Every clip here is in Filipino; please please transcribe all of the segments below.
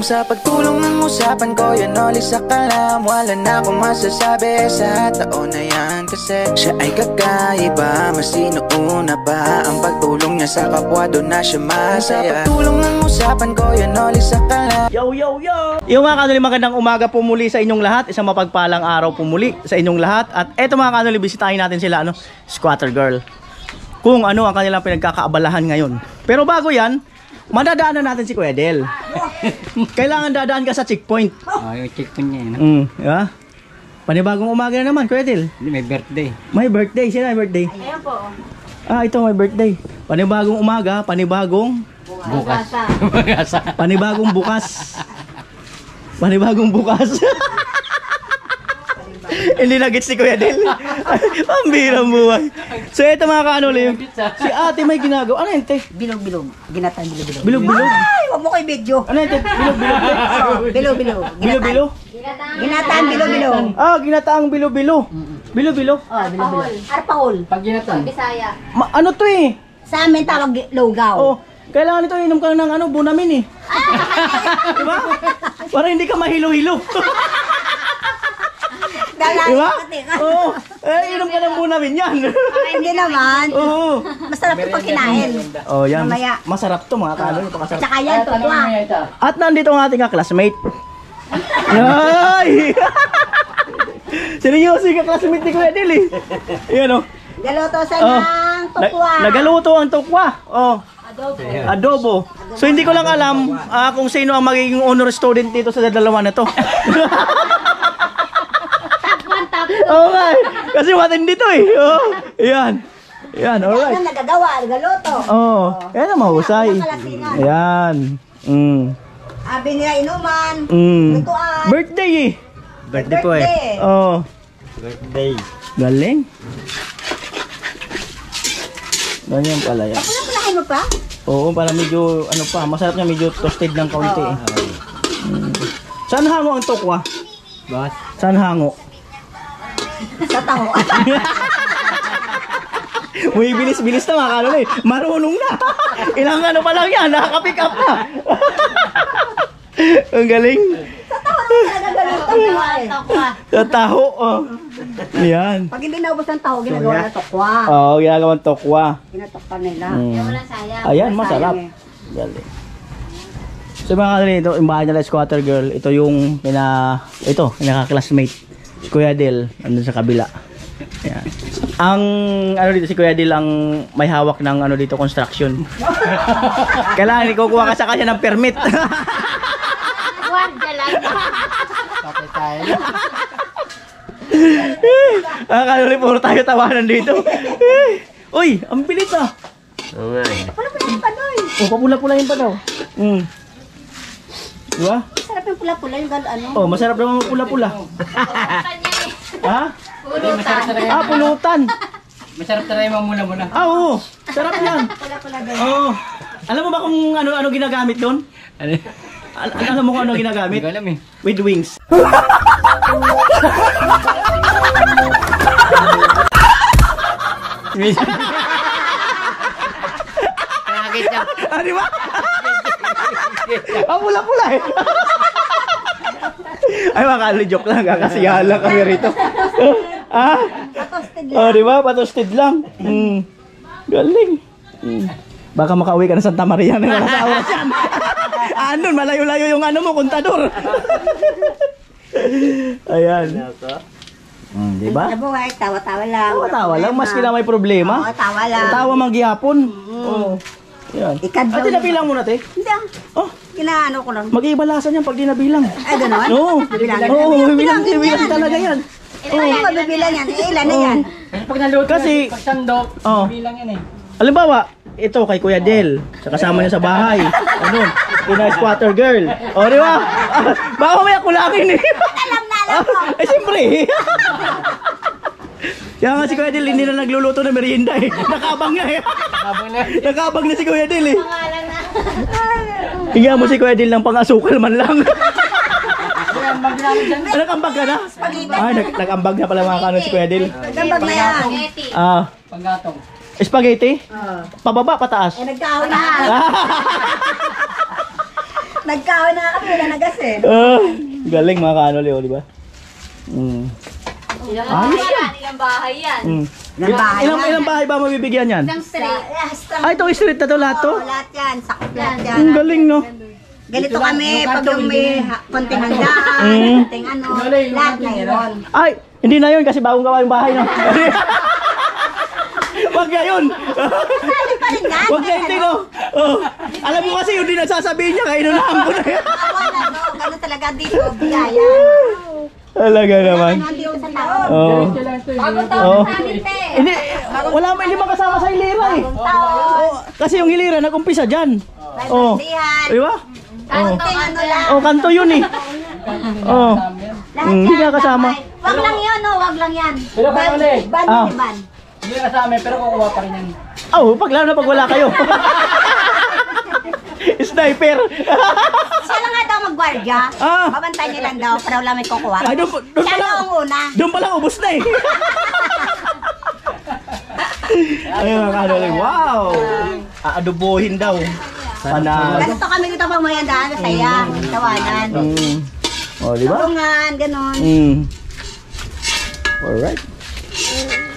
Kung sa pagtulong ng usapan ko yan oli sa kalam Wala na akong masasabi sa taon na yan Kasi siya ay kakaiba Masino una pa Ang pagtulong niya sa kapwa doon na siya masaya Sa pagtulong ng usapan ko yan oli sa kalam Yo, yo, yo! Yung mga kanuli, magandang umaga po muli sa inyong lahat. Isang mapagpalang araw po muli sa inyong lahat. At eto mga kanuli, bisitahin natin sila, ano, Squatter Girl. Kung ano ang kanilang pinagkakaabalahan ngayon. Pero bago yan, madadaanan natin si Kuya Del. Kailangan dadaan ka sa checkpoint. Oh, yung checkpoint niya yun. Mm, di ba? Panibagong umaga na naman, Kuya Del. Hindi, may birthday. May birthday. Sino may birthday? Ayan po. Ah, ito may birthday. Panibagong umaga, panibagong, Bukas. Bukas. panibagong bukas. Panibagong bukas. Hindi na gets si Kuya Del. Ang birang buhay. So ito mga kanuli, si ate may ginagawa. Ano yun, te? Bilog-bilog. Ginatang bilog-bilog. Bilog-bilog. Ay, huwag mo kayo video. Ano yun, te? Bilog-bilog, te? Oh, bilog-bilog. Bilo-bilo? Ginatang bilog-bilog. Ah, ginataang bilo-bilo. Bilo-bilo? Oh, bilog-bilog. Arpahol. Pag ginatan. Bisaya. Ma- ano to eh? Sa amin tawag lugaw. Oh, kailangan ito inom ka ng ano, bunamin eh. diba? Para hindi ka mahilo-hilo. Dalayan diba? Oo. Eh, inom ka ng bunamin yan. Hindi naman. Oo. Masarap ito pag kinain. Oh, yan. Mamaya. Masarap to mga kanoli. Ito kasarap. Tsaka yan, tutwa. At nandito ang ating classmate. Ay! Seryoso yung classmate ni Kuya eh. Yan oh. Galoto sa Oh. ng tukwa. Na- nagaluto ang tukwa. Oh. Adobo. So hindi ko lang alam ah, kung sino ang magiging honor student dito sa dalawa na to. Oo nga. Kasi matindi to eh. Oh. Yan. Yan, alright. Ano nagagawa? Galoto. Oh, yan ang mahusay. Yan. Mm. Abi nila inuman. Mm. Lutuan. Birthday eh. Birthday po eh. Oh. Birthday. Galing. Ganyan pala yan. Ano palahin mo pa? Oo, para medyo, ano pa, masarap niya medyo toasted ng kaunti eh. Mm. Saan hango ang tokwa? Boss. Saan hango? Sa taho. Uy, bilis-bilis na mga kanol eh. Marunong na. Ilang ano pa lang yan, nakaka-pick up na. ang galing. Sa taho, oh. Yan. Pag hindi naubos ng taho, ginagawa na tukwa. Oo, oh, ginagawang tokwa. Ginatokpan nila. Mm. sayang. Ayan, masarap. Sayang Galing. So mga kanil, ito, yung bahay nila squatter girl, ito yung pina, ito, pinaka-classmate. Si Kuya Del, andun sa kabila. Ayan. Ang, ano dito, si Kuya Del ang may hawak ng, ano dito, construction. Kailangan ikukuha ka sa kanya ng permit. Tapos tayo. Ah, kanil, puro tayo tawanan dito. Uy, ang bilis ah. Oo nga. Wala pa yung panoy. O, papula-pulahin pa daw. Mm. Diba? Sarap yung pula-pula yung gal ano. Oh, masarap naman pula-pula. ha? Masarap talaga. Ah, pulutan. Masarap talaga yung muna-muna. Ah, oo. Sarap yan. Pula-pula din. Oo. Alam mo ba kung ano-ano ginagamit doon? Ano? Al- alam mo kung ano Hindi ginagamit? ko alam eh. With wings. Nakakita. ah, di ba? Ah, pula-pula eh. Ay, makakali joke lang. Kakasiyahan lang kami rito. ah? Toasted Oh, di ba? Patosted lang. Mm. Galing. Mm. Baka makauwi ka na Santa Maria na wala sa oras yan. ano, malayo-layo yung ano mo, kontador. Ayan. Mm, di ba? Nabuhay, tawa-tawa lang. Tawa-tawa lang, maski na may problema. Oo, tawa lang. Tawa mang gihapon. Oo. Yan. Ikad daw. Ate, nabilang mo na, te. Hindi ah. Oh, Ginaano ko lang. mag-iibalasan yan pag di nabilang. Ay, gano'n? Oo. Nabilang. Oo, Nabilang, bilang, bilang bilang yan. talaga yan. Ano yung mabibilang yan? Eh, ilan na Oo. yan? Kasi pag naluto, Kasi- pag sandok, Oh. bilang yan eh. Halimbawa, ito kay Kuya Del, sa kasama niya sa bahay. Ano? Kina squatter girl. O, di ba? Baka mamaya kulangin eh. Alam na, alam ko. Eh, siyempre. Kaya nga si Kuya Del, hindi na nagluluto ng merienda eh. Nakabang na eh. Na. Nakabang na si Kuya Del eh. Hingga mo si Kuya Del ng pang-asukal man lang. Ah, Nag-ambag ka na? Ay, nag- nag-ambag na pala mga kanon si Kuya Del. Nagambag na yan. Ah, Panggatong. spaghetti? Oh. Pababa, pataas? Eh, nagkahon na. Nagkahoy na nga kami, wala nagasin. Ah, galing mga kanoli, oh, di ba? Mm. Ayos yan. Ilang bahay yan. Mm. Ilang bahay Ilang, yan. ilang bahay ba mabibigyan yan? Ilang street. Ay, itong street na to lahat to? Oo, lahat yan. Sakop lahat yan. Ang galing, no? Ganito kami, pag yung may ha- konting handaan, Mm. konting ano, lahat na yun. Ay, hindi na yun kasi bagong gawa yung bahay, no? Wag nga yun! Sabi pa rin yan. Wag nga hindi, no? Oh, alam mo kasi yun din nagsasabihin niya, kaya inunahan ko na yan. Wala, no? Ganun talaga dito, biyaya. Talaga naman. Sa? Oo. Bagong Oo. taon na namin, te. Hindi, wala mo, hindi makasama sa hilira eh. Oo, kasi yung hilira nag-umpisa dyan. Oo. Di ba? Konting ano lang. Oh, kanto yun eh. Oo. Lahat Mm, hindi yan, ka kasama. Wag lang yun, no? Wag lang yan. Pero paano eh? ban, Ah. ban. Hindi na sa amin, pero kukuha pa rin yan. Oh, pag lalo na pag wala kayo. Sniper. Siya lang nga daw mag-guardia. Ah. Babantay niya lang daw, para wala may kukuha. Ay, doon, pa- doon Siya pala. daw ang una. Doon pala ubos na eh. Ayun, ano wow. Aadobohin daw. Panalo. Ganito kami dito pag may handaan, saya, tawanan. Mm. Oh, di ba? Tulungan, ganun. Mm. Alright.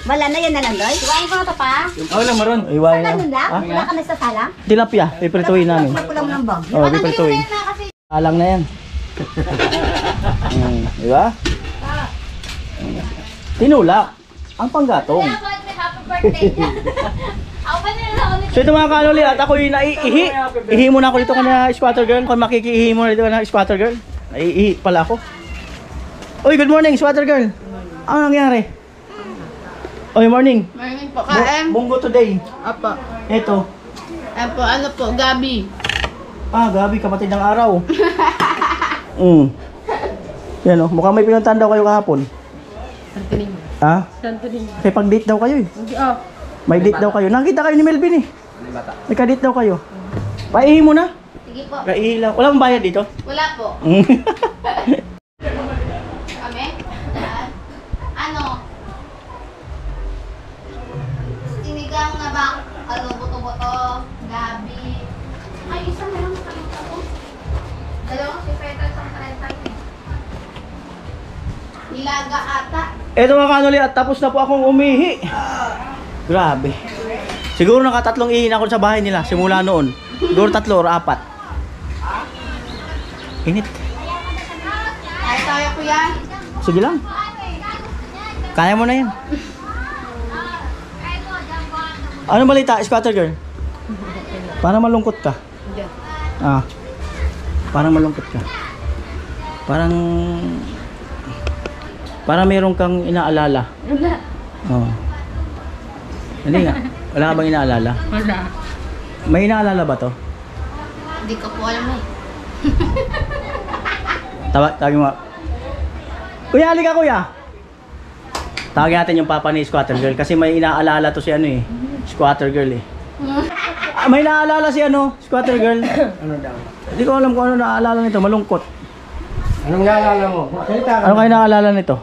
Wala na yan na lang, Doy. Iwain ko na to pa. Oh, lang maron. Iwain na. lang? Ha? Wala ka na sa salang? Tilapia, pipirituin namin. Kulang ng bag. Oh, pipirituin. Na kasi Alang na yan. mm, di ba? Tinulak. Ang panggatong. Ako ako. So ito mga kanoli at ako'y naiihi. Ihi muna ako dito kanina squatter girl. Kung makikiihi mo na dito kanina squatter girl. Naiihi pala ako. Uy, good morning squatter girl. Ano nangyari? Uy, morning. Morning po, KM. Bunggo today. Apo. Ito. Ayan po, ano po, Gabi. Ah, gabi, kapatid ng araw. mm. Yan o, mukhang may pinuntahan daw kayo kahapon. Santining. Ha? Santining. May pag-date daw kayo eh. Hindi, oh. May date daw kayo. Nakita kayo ni Melvin eh. May ka-date daw kayo. Paihi mo na. Sige po. Paihi lang. Wala mong bayad dito? Wala po. Nilaga ata. Eto mga kanoli at tapos na po akong umihi. Grabe. Siguro nakatatlong ihi na ako sa bahay nila simula noon. Siguro tatlo or apat. Init. Ay, tayo ko yan. Sige lang. Kaya mo na yan. Ano balita, squatter girl? Para malungkot ka. Ah. Parang malungkot ka. Parang Parang meron kang inaalala. Wala. Oo. Hindi nga. Wala ka bang inaalala? Wala. May inaalala ba to? Hindi ko po alam eh. Tawa, tawagin mo. Kuya, halika kuya. Tawagin natin yung papa ni Squatter Girl kasi may inaalala to si ano eh. Squatter Girl eh. Ah, may naaalala si ano, Squatter Girl. Ano daw? Hindi ko alam kung ano naaalala nito, malungkot. Anong naalala mo? Salita ka. Ano kayo naaalala nito?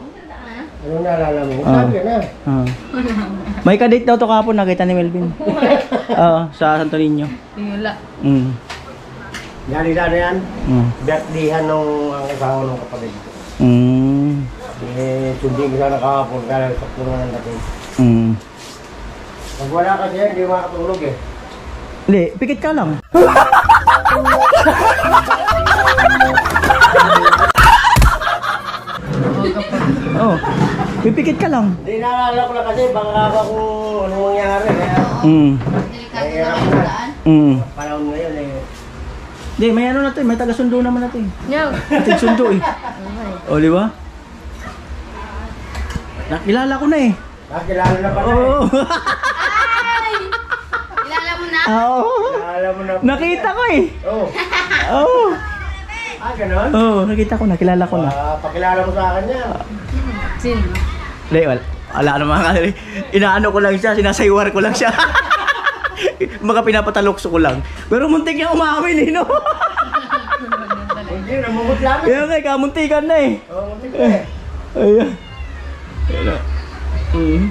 Anong naalala mo? Ah. Sabi ka na. Ah. May kadate daw to kahapon, nakita ni Melvin. Oo, sa Santo Niño. Wala. Mm. Yari na yan. Mm. Birthdayhan nung ang asawa ng kapatid. ko. Mm. Eh, sundin ko sana kahapon kaya sa puno ng dating. Mm. Pag wala kasi yan, hindi makatulog eh. Hindi, pikit ka lang. oh, pipikit ka lang. Hindi naalala ko na kasi baka ba kung ano mangyari. Kaya Mm. Delikado na kayo daan. Mm. panahon ngayon eh. Hindi, may ano natin, may taga-sundo naman natin. Nyaw. Ating sundo eh. O, di ba? Nakilala ko na eh. Nakilala na pala Oo. eh. Kilala mo na? Ah, Oo. Nakilala mo na. Nakita ko eh. Oo. Oo. Ah, ganun? Oo, nakita ko, nakilala ko na. Ah, pakilala mo sa akin yan. Sino? Hindi, wala. Wala naman kanila. Inaano ko lang siya, sinasaywar ko lang siya. Mga pinapatalokso ko lang. Pero muntik niya umamin eh, no? Hindi, namumut lang. Kaya nga, kamuntikan na eh. Oo, muntik na eh. Ayan. Ayan na. Mm.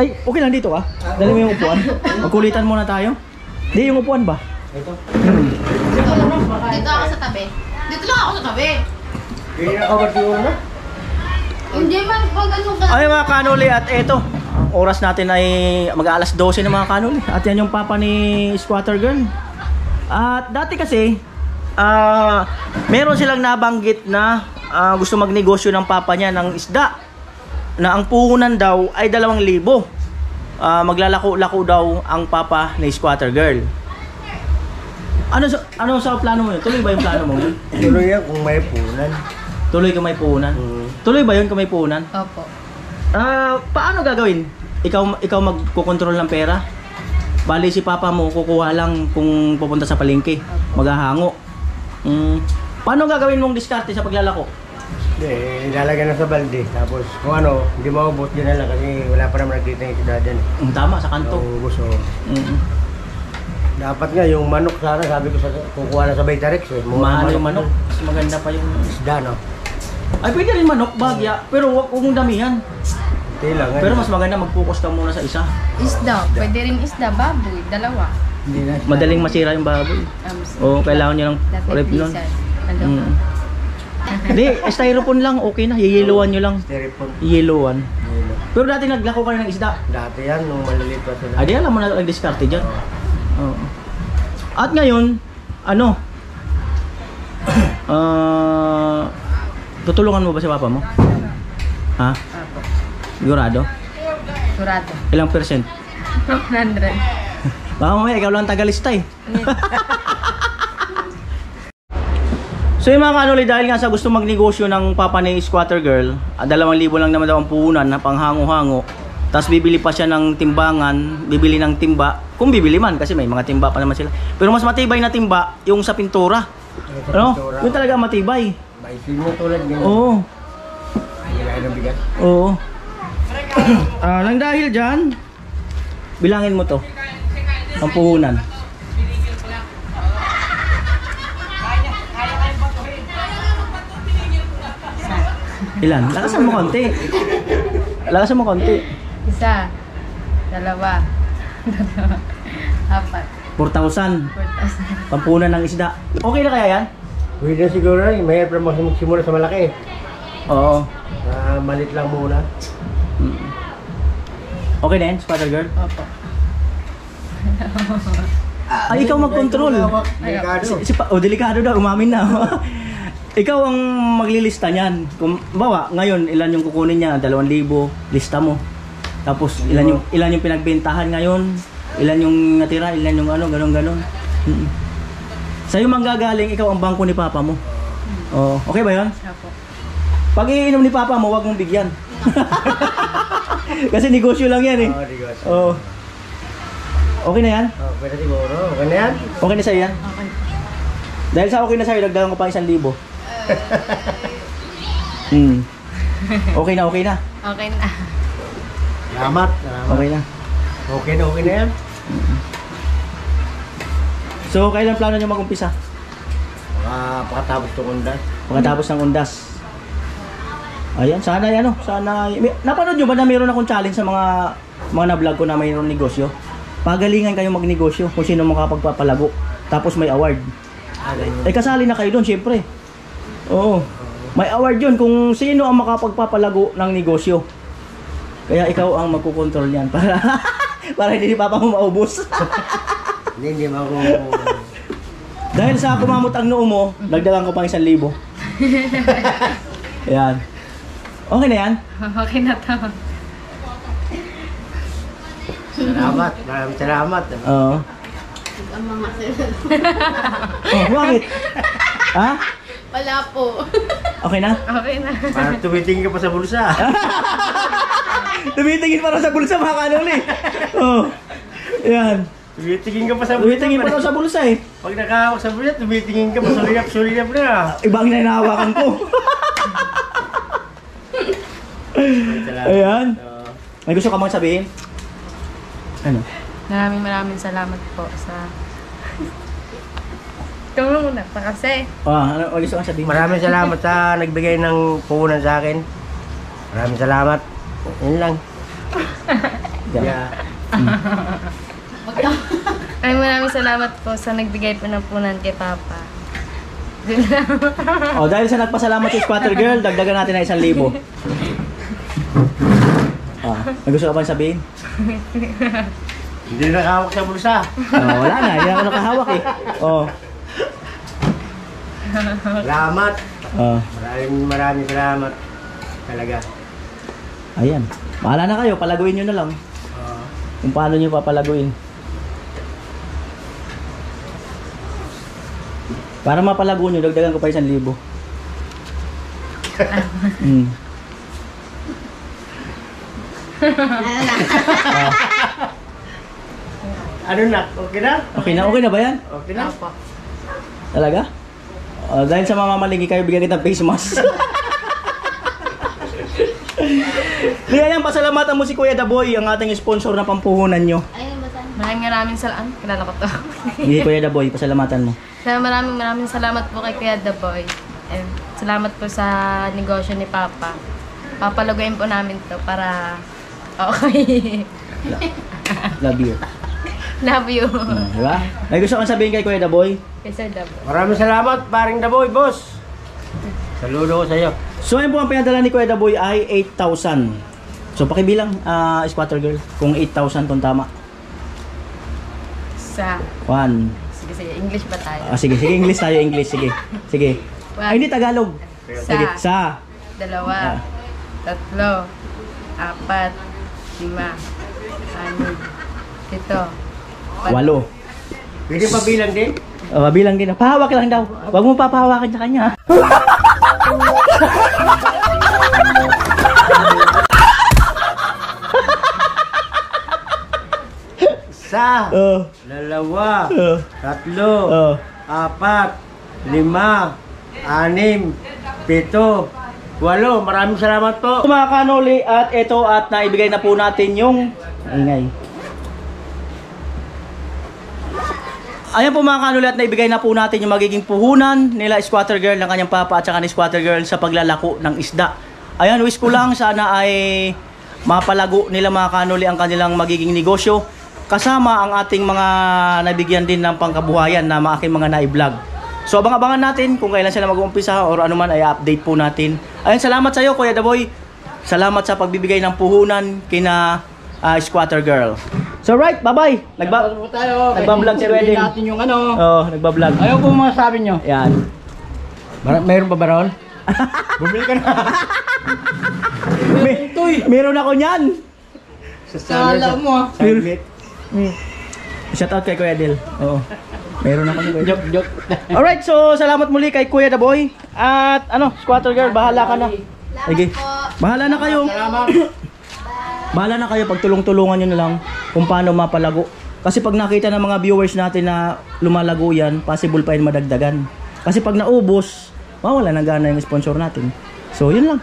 Ay, okay lang dito ka? Dali mo yung upuan. Magkulitan muna tayo. Di yung upuan ba? Ito. Hmm. Dito ako tabi. Dito lang ako sa tabi. Hindi na kabad yung ano? Hindi man, pag ano ka. Ay mga kanuli at eto, oras natin ay mag-aalas 12 ng mga kanuli. At yan yung papa ni Squatter Girl. At dati kasi, ah meron silang nabanggit na ah, gusto magnegosyo ng papa niya ng isda. Na ang puhunan daw ay 2,000. Ah, maglalako-lako daw ang papa ni Squatter Girl. Ano sa, ano sa plano mo yun? Tuloy ba yung plano mo yun? Tuloy yan kung may punan. Tuloy ka may puhunan? Hmm. Tuloy ba yun kung may puhunan? Opo. Ah, paano gagawin? Ikaw ikaw magkokontrol ng pera? Bali si papa mo kukuha lang kung pupunta sa palengke, maghahango. Mm. Paano gagawin mong diskarte sa paglalako? Hindi, ilalagay na sa balde. Tapos kung ano, hindi maubos din na lang kasi wala pa naman nagkita yung isda dyan. Mm, tama sa kanto. Maubos oh. Mm. Dapat nga yung manok sana sabi ko sa kukuha na sa Baytarex eh. Mahal yung manok. Mas maganda pa yung Isda no. Ay pwede rin manok, bagya, pero wag huwag mong damihan. Eh. Pero mas maganda mag-focus ka muna sa isa. Isda. Pwede rin isda. Baboy. Dalawa. Hindi na. Madaling masira yung baboy. Um, Oo, kailangan niyo ng rep nun. Ano? Mm. Hindi, styrofoam lang, okay na. Yiyelowan nyo lang. Styrofoam. Yiyelowan. Yelo. Pero dati naglako ka rin ng isda. Dati yan, nung maliliit pa sila. Ah, di alam mo na nag-discarte dyan. Oo. At ngayon, ano? Ah, tutulungan mo ba si papa mo? Ha? Opo. Sigurado? Surado. Ilang percent? 100. Baka mamaya ikaw lang tagalista eh. so yung mga kanuli, dahil nga sa gusto magnegosyo ng papa ni squatter girl, ah, dalawang libo lang naman daw ang puhunan na panghango-hango. Tapos bibili pa siya ng timbangan, bibili ng timba, kung bibili man kasi may mga timba pa naman sila. Pero mas matibay na timba yung sa pintura. Sa Ano? pintura. Yun talaga matibay. Baisin mo tulad ganyan. Oo. Nilagay ng bigat. Oo. Ah, nang dahil dyan, bilangin mo to. Ang puhunan. Ilan? Lakasan mo konti. Lakasan mo konti. Isa. Dalawa. Dalawa. Apat. 4,000. 4,000. Pampunan ng isda. Okay na kaya yan? Pwede na siguro rin. Mahirap lang mas magsimula sa malaki. Oo. Ah, malit lang muna. Mm. Okay na yan, Spider Girl? Opo. Ay, ikaw mag-control. Delikado. Si, si pa, oh, delikado daw, umamin na. Ikaw ang maglilista niyan. Kung bawa, ngayon ilan yung kukunin niya? 2,000, lista mo. Tapos ilan yung ilan yung pinagbentahan ngayon? Ilan yung natira? Ilan yung ano, ganun ganon. Mm. Sa'yo manggagaling ikaw ang bangko ni papa mo. Oh, okay ba 'yon? Opo. Pag iinom ni papa mo, wag mong bigyan. Kasi negosyo lang 'yan eh. Oh, di ko. Oh. Okay na 'yan? Oh, pwede siguro. Okay na yan. Okay na sa'yo 'yan? Okay. Dahil sa okay na sa'yo, dagdagan ko pa isang libo. Hmm. Okay na, okay na. Okay na. Salamat. Salamat. Okay na. Okay na, okay na yan. So, kailan plano nyo mag-umpisa? Baka pakatapos itong undas. Pagkatapos ng undas. Ayan, sana yan, ano, sana... May- Napanood nyo ba na mayroon akong challenge sa mga mga na-vlog ko na mayroon negosyo? Pagalingan kayo magnegosyo kung sino makapagpapalago. Tapos may award. Ah. Eh, kasali na kayo doon, syempre. Oo. May award yun kung sino ang makapagpapalago ng negosyo. Kaya ikaw ang magkukontrol niyan para para hindi papa mo maubos. Hindi, hindi ba ako... Dahil sa kumamot ang noo mo, dagdagan ko pang isang libo. Ayan. Okay na yan? Okay na to. Salamat. Maraming salamat. Oo. oh, bakit? Ha? Wala po. Okay na? Okay na. Parang tumitingin ka pa sa bulsa. Tumitingin pa rin sa bulsa mga kanuli. Oh. Ayan. Tumitingin ka pa sa bulsa. Tumitingin pa rin sa bulsa eh. Pag nakahawak sa bulsa, tumitingin ka pa. Suliyap, suliyap na. Ibang nanahawakan ko. Ayan. May gusto ka bang sabihin? Ano? Maraming maraming salamat po sa... Ikaw muna pa kasi. Oh, ano may gusto kang sabihin? Maraming salamat sa nagbigay ng puhunan sa akin. Maraming salamat. Yun lang. Yan. Yeah. Ay, maraming salamat po sa nagbigay po ng punan kay Papa. O, dahil sa nagpasalamat si Squatter Girl, dagdagan natin na isang libo. Ah, may gusto ka bang sabihin? Hindi na nakahawak sa bulsa. Oh, wala na, hindi ako nakahawak eh. Oh. Salamat. Oh. Maraming maraming salamat. Talaga. Ayan. Bahala na kayo, palaguin nyo na lang. Oo. Kung paano nyo papalaguin. Para mapalago nyo, dagdagan ko pa isang libo. mm. ano na? Okay na? Okay na, okay na ba yan? Okay na? Opo. Talaga? Oh, dahil sa mamamalingki kayo, bigyan kita ng face mask. Kaya yan, pasalamatan mo si Kuya Daboy, ang ating sponsor na pampuhunan nyo. Saan? Maraming maraming salamat. Kilala ko to. Hindi, Kuya Daboy, pasalamatan mo. Kaya maraming maraming salamat po kay Kuya The Boy. And salamat po sa negosyo ni Papa. Papalaguin po namin to para okay. Love you. Love you. Oh, di ba? May gusto kang sabihin kay Kuya Daboy? Kay Sir The Boy. Maraming salamat, paring Daboy, boss. Saludo ko sa iyo. So ayun po ang pinadala ni Kuya Daboy ay 8,000. So pakibilang, ah, squatter girl, kung 8,000 tong tama. Sa... 1. Sige, sige. English ba tayo? Ah, sige, sige, English tayo, English, sige. Sige. Ay, hindi Tagalog. Sige, sa. Dalawa. Ah. Tatlo. Apat. Lima. Anim. Pito. Walo. Walo. Pwede pa bilang din? Oh, bilang din. Pahawak lang daw. Huwag mo papahawakan sa kanya. Isa, Oh. dalawa, Oh. tatlo, Oh. apat, lima, anim, pito, walo. Maraming salamat po. Mga kanoli at ito at naibigay na po natin yung ingay. Ayan po mga kanuli at naibigay na po natin yung magiging puhunan nila Squatter Girl ng kanyang papa at saka ni Squatter Girl sa paglalako ng isda. Ayan, wish ko lang sana ay mapalago nila mga kanuli ang kanilang magiging negosyo kasama ang ating mga nabigyan din ng pangkabuhayan na mga aking mga na-vlog. So abang-abangan natin kung kailan sila mag-uumpisa or ano man ay update po natin. Ayun, salamat sa iyo Kuya Daboy. Salamat sa pagbibigay ng puhunan kina ah, Squatter Girl. So right, bye-bye. Nagba tayo. Nagbablog si Din. natin yung ano. Oh, nagba-vlog. Ayaw po masabi nyo. Yan. Mar- mayroon pa ba ron? Bumili ka na. May, meron ako niyan. Sala mo ah. Saglit. Shout out kay Kuya Del. Oo. Meron ako ni Kuya. Joke, joke. Alright, so salamat muli kay Kuya The Boy. At ano, Squatter Girl, bahala ka na. Sige. Bahala na kayo. Bahala na kayo pag tulong-tulungan nyo na lang kung paano mapalago. Kasi pag nakita ng mga viewers natin na lumalago yan, possible pa yun madagdagan. Kasi pag naubos, mawala na gana yung sponsor natin. So, yun lang.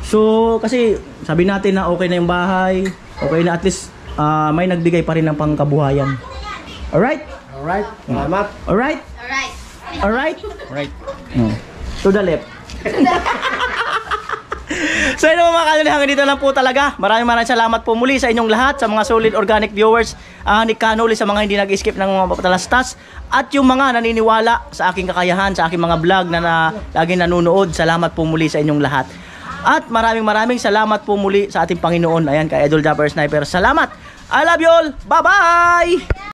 So, kasi sabi natin na okay na yung bahay, okay na at least ah, may nagbigay pa rin ng pangkabuhayan. Alright? Alright, salamat. Alright? Alright. Alright? Right. No. To the left. so yun mga kanuli, hanggang dito lang po talaga. Maraming maraming salamat po muli sa inyong lahat, sa mga solid organic viewers ah, ni Kanuli, sa mga hindi nag-skip ng mga patalastas, at yung mga naniniwala sa aking kakayahan, sa aking mga vlog na, na laging nanonood. Salamat po muli sa inyong lahat. At maraming maraming salamat po muli sa ating Panginoon. Ayan, kay Idol Dapper Sniper. Salamat! I love you all! Bye-bye!